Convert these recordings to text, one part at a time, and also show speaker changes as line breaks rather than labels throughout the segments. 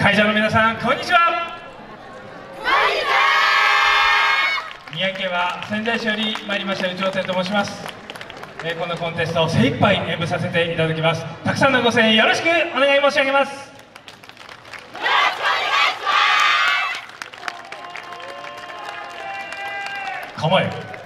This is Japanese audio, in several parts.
会場の皆さんこんにちは。宮城県は仙台市より参りました内尾天と申します、えーこのコンテストを精一杯演舞させていただきます。たくさんのご声援よろしくお願い申し上げます。構え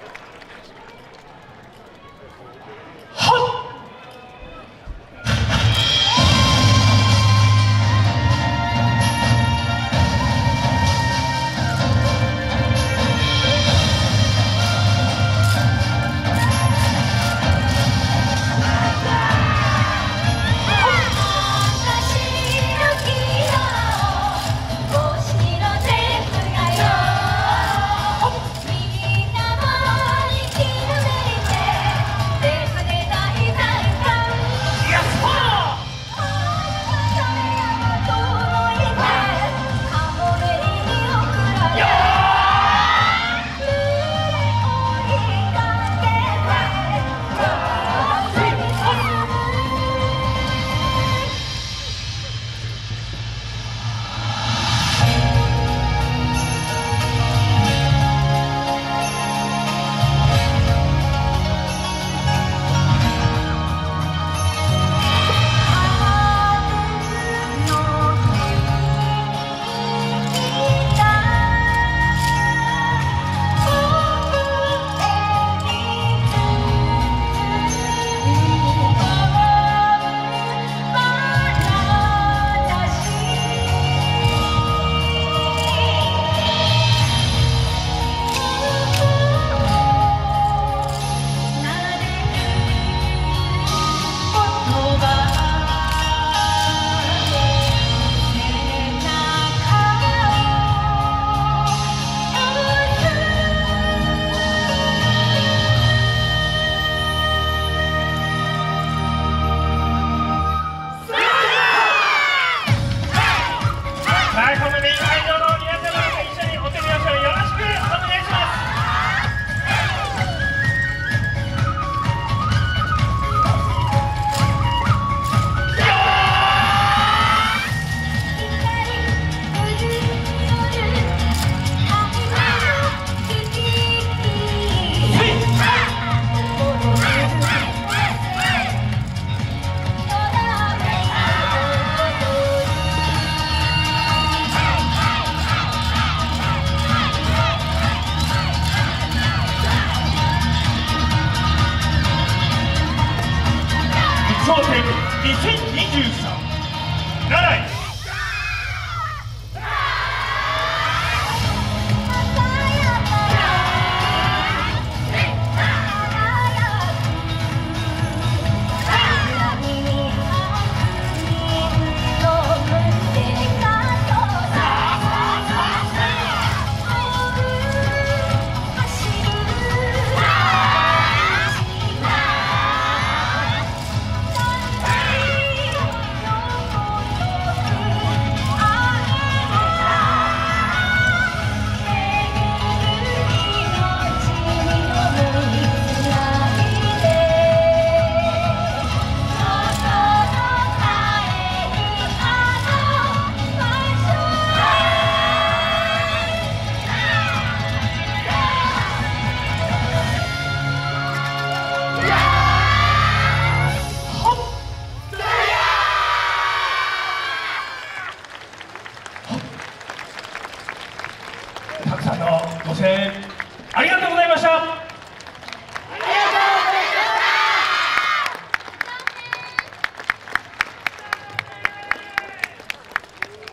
来，他们頂点2023奈良井たく